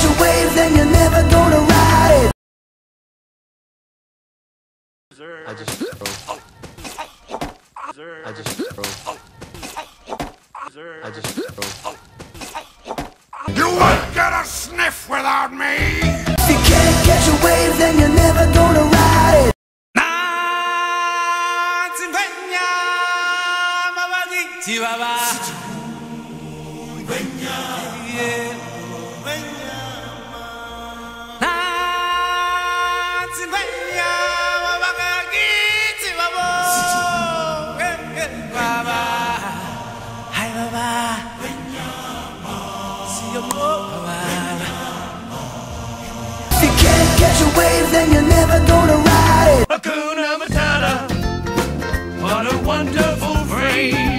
can't catch a wave, then you're never gonna ride it. I just drove. I just drove. I just drove. You won't get a sniff without me! If you can't catch a wave, then you're never gonna ride it. If catch a wave, then you're never gonna ride it. Hakuna Matata. What a wonderful phrase.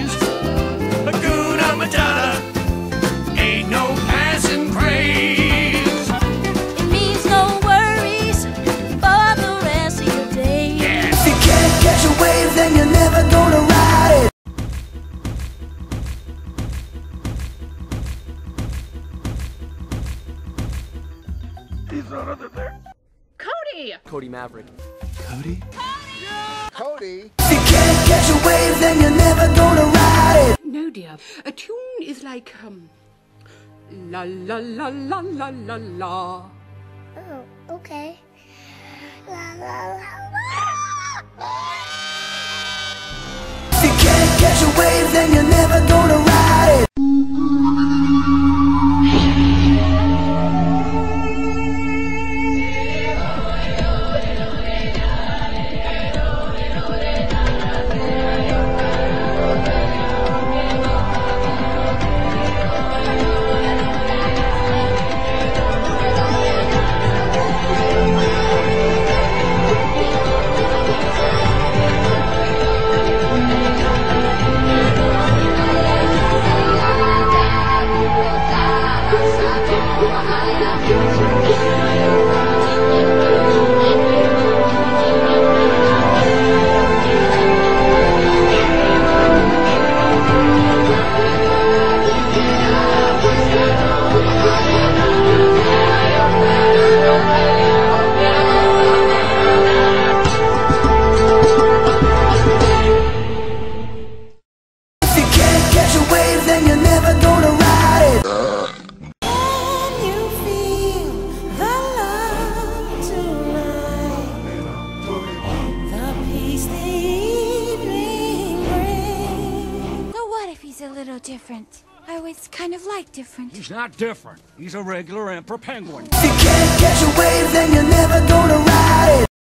Cody! Cody Maverick. Cody? If you can't catch a wave, then you're never gonna ride it. No, dear. A tune is like, um. La la la la la la la. Oh, okay. La la la If If different? I always kind of like different. He's not different. He's a regular emperor penguin. If you can't catch a wave, then you're never gonna ride it.